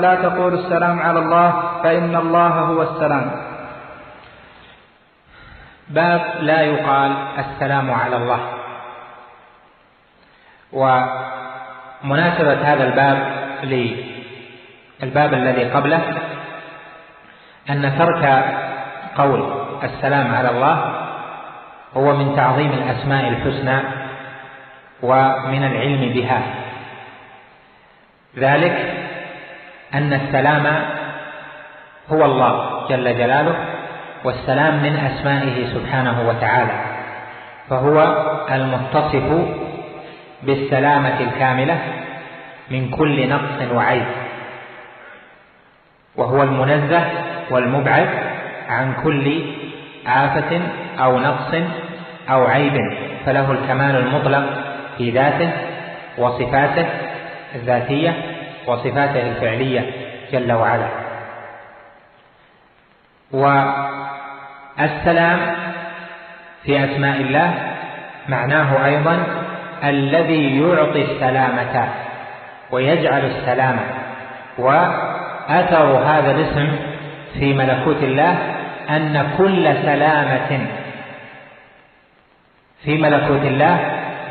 لا تقول السلام على الله فإن الله هو السلام. باب لا يقال السلام على الله. ومناسبة هذا الباب للباب الذي قبله أن ترك قول السلام على الله هو من تعظيم الأسماء الحسنى ومن العلم بها. ذلك أن السلام هو الله جل جلاله والسلام من أسمائه سبحانه وتعالى فهو المتصف بالسلامة الكاملة من كل نقص وعيب وهو المنزه والمبعد عن كل آفة أو نقص أو عيب فله الكمال المطلق في ذاته وصفاته الذاتية وصفاته الفعلية جل وعلا. والسلام في أسماء الله معناه أيضا الذي يعطي السلامة ويجعل السلامة وأثر هذا الاسم في ملكوت الله أن كل سلامة في ملكوت الله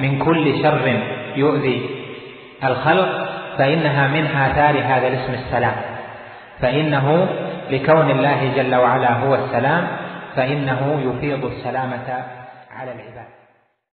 من كل شر يؤذي الخلق فإنها من آثار هذا الاسم السلام. فإنه لكون الله جل وعلا هو السلام فإنه يفيض السلامة على العباد.